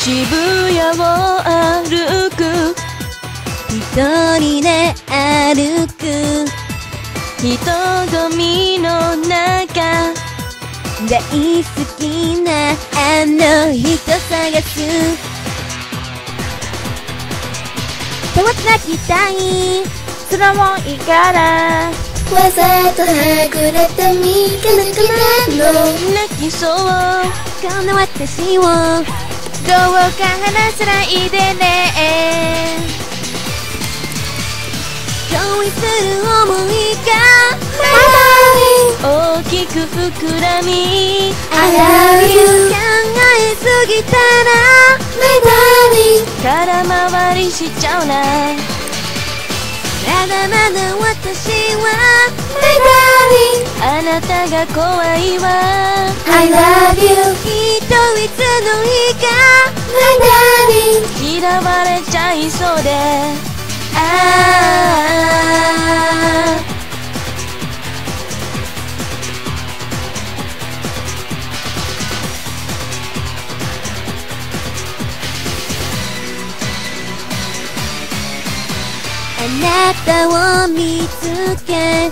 渋谷を歩く。一人で歩く。人混みの中。大好きなあの人探す。手をつなぎたい空もいいから。わざとはぐれてみかなくなの泣きそう。この私をどうか話さないでね。恋する想いが大きく膨らみ I love you 考えすぎたら My darling 空回りしちゃうなまだまだ私は My darling あなたが怖いわ。I love you きっといつの日か My darling 嫌われちゃいそうで。ああなたを見つけ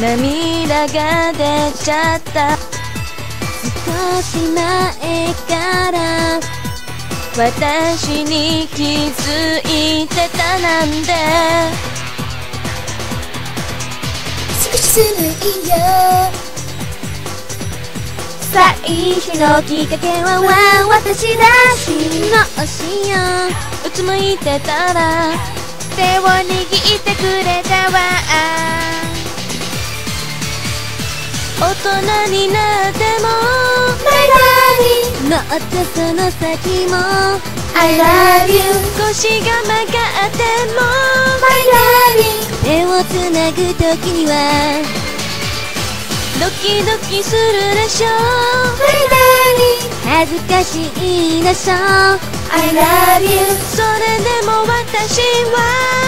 涙が出ちゃった。少し前から私に気づいてたなんて。少しするいよ。最初のきっかけは私だし。どうしよう。うつむいてたら手を握ってくれたわ。大人になっても My darling もっとその先も I love you 腰が曲がっても My darling 手をつなぐ時にはドキドキするでしょ。My darling 恥ずかしいでしょ。I love you それでも私は。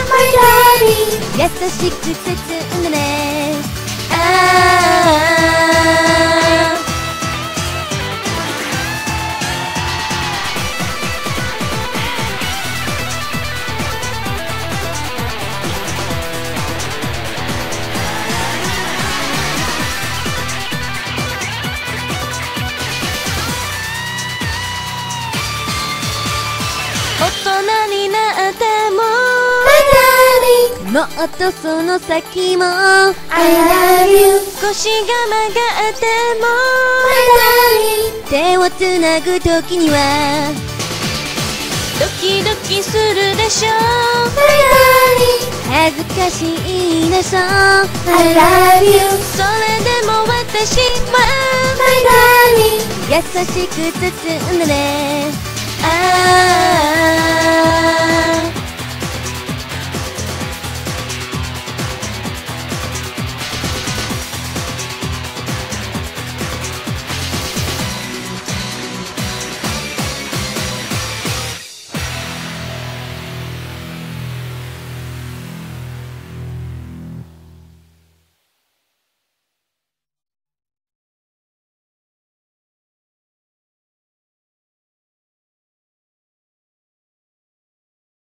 My darling 優しく包んでねあもっとその先も。I love you 腰が曲がっても。My darling 手をつなぐ時にはドキドキするでしょ。My darling 恥ずかしいでしょ。I love you それでも私は My darling 優しく包んでね。ああ